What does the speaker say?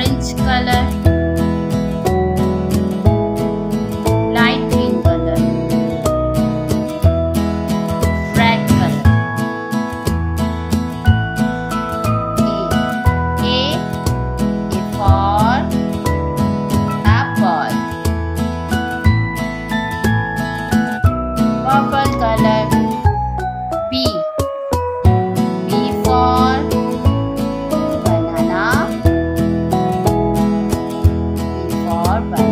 orange color Bye.